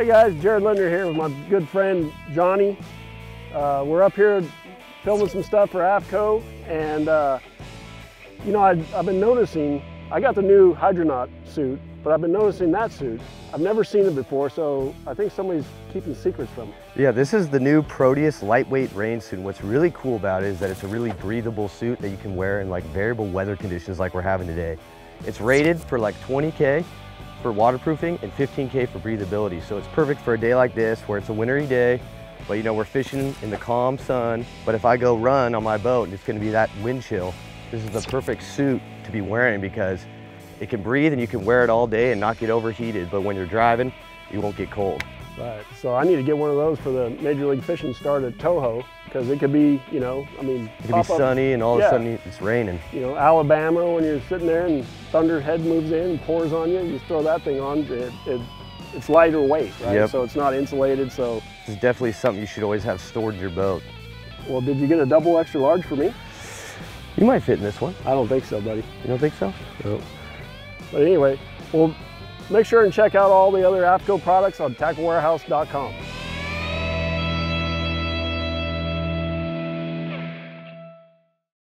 Hey guys, Jared Lintner here with my good friend Johnny. Uh, we're up here filming some stuff for AFTCO and uh, you know, I, I've been noticing, I got the new Hydronaut suit, but I've been noticing that suit. I've never seen it before, so I think somebody's keeping secrets from it. Yeah, this is the new Proteus lightweight rain suit. And what's really cool about it is that it's a really breathable suit that you can wear in like variable weather conditions like we're having today. It's rated for like 20K for waterproofing and 15K for breathability. So it's perfect for a day like this where it's a wintry day, but you know, we're fishing in the calm sun. But if I go run on my boat, it's gonna be that wind chill. This is the perfect suit to be wearing because it can breathe and you can wear it all day and not get overheated. But when you're driving, you won't get cold. Right. So I need to get one of those for the Major League Fishing start at Toho because it could be, you know, I mean, it could be sunny and all yeah. of a sudden it's raining. You know, Alabama when you're sitting there and thunderhead moves in and pours on you, you throw that thing on, it, it it's lighter weight, right? Yep. So it's not insulated. So it's definitely something you should always have stored in your boat. Well, did you get a double extra large for me? You might fit in this one. I don't think so, buddy. You don't think so? No. But anyway, well, make sure and check out all the other AFTCO products on tacklewarehouse.com.